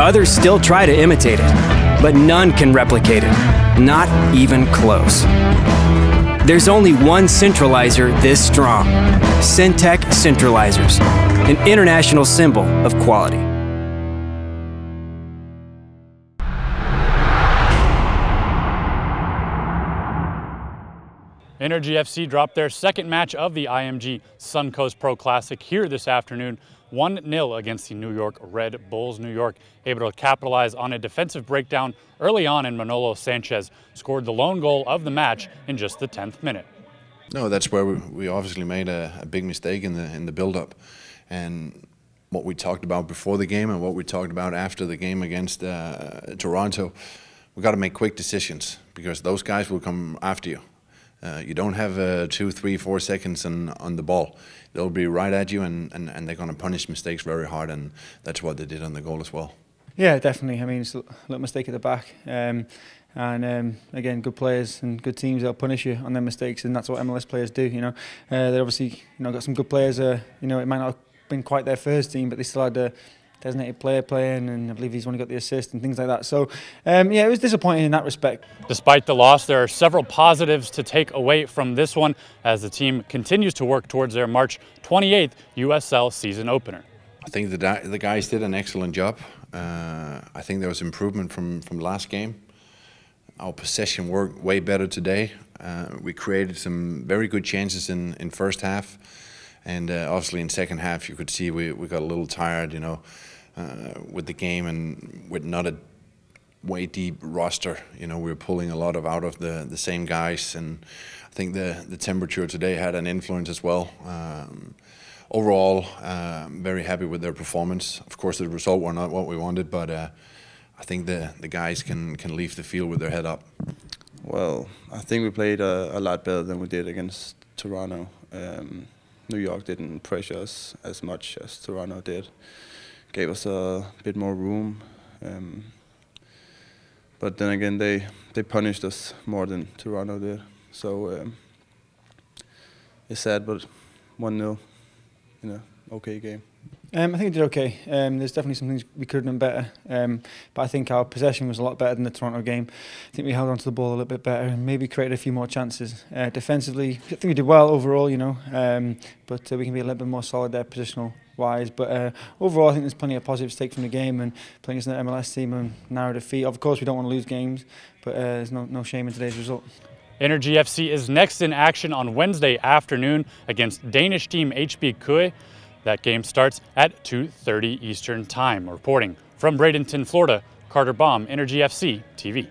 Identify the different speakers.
Speaker 1: Others still try to imitate it, but none can replicate it, not even close. There's only one centralizer this strong Syntec Centralizers, an international symbol of quality.
Speaker 2: Energy FC dropped their second match of the IMG Suncoast Pro Classic here this afternoon, 1-0 against the New York Red Bulls. New York able to capitalize on a defensive breakdown early on and Manolo Sanchez scored the lone goal of the match in just the 10th minute.
Speaker 3: No, that's where we, obviously made a, a, big mistake in the in the build-up, and what we talked about before the game and what we talked about after the game against uh, Toronto. We got to make quick decisions because those guys will come after you. Uh, you don't have uh, two, three, four seconds on, on the ball. They'll be right at you and, and, and they're going to punish mistakes very hard, and that's what they did on the goal as well.
Speaker 4: Yeah, definitely. I mean, it's a little mistake at the back. Um, and um, again, good players and good teams they'll punish you on their mistakes, and that's what MLS players do. You know, uh, they obviously you know got some good players. Uh, you know, it might not have been quite their first team, but they still had a designated player playing, and I believe he's only got the assist and things like that. So, um, yeah, it was disappointing in that respect.
Speaker 2: Despite the loss, there are several positives to take away from this one as the team continues to work towards their March 28th USL season opener.
Speaker 3: I think the, the guys did an excellent job. Uh, I think there was improvement from, from last game. Our possession worked way better today. Uh, we created some very good chances in, in first half. And uh, obviously in second half, you could see we, we got a little tired, you know, uh, with the game and with not a way deep roster. You know, we were pulling a lot of out of the, the same guys. And I think the, the temperature today had an influence as well. Um, overall, uh, very happy with their performance. Of course, the result were not what we wanted, but uh, I think the, the guys can, can leave the field with their head up.
Speaker 5: Well, I think we played a, a lot better than we did against Toronto. Um, New York didn't pressure us as much as Toronto did. Gave us a bit more room. Um, but then again, they, they punished us more than Toronto did. So um, it's sad, but 1 0, you know, okay game.
Speaker 4: Um, I think we did okay. Um, there's definitely some things we could have done better, um, but I think our possession was a lot better than the Toronto game. I think we held onto the ball a little bit better and maybe created a few more chances. Uh, defensively, I think we did well overall, you know, um, but uh, we can be a little bit more solid there positional wise. But uh, overall, I think there's plenty of positives to take from the game and playing as an MLS team and narrow defeat. Of course, we don't want to lose games, but uh, there's no, no shame in today's result.
Speaker 2: Energy FC is next in action on Wednesday afternoon against Danish team HB Køge. That game starts at 2.30 Eastern Time. Reporting from Bradenton, Florida, Carter Baum, Energy FC TV.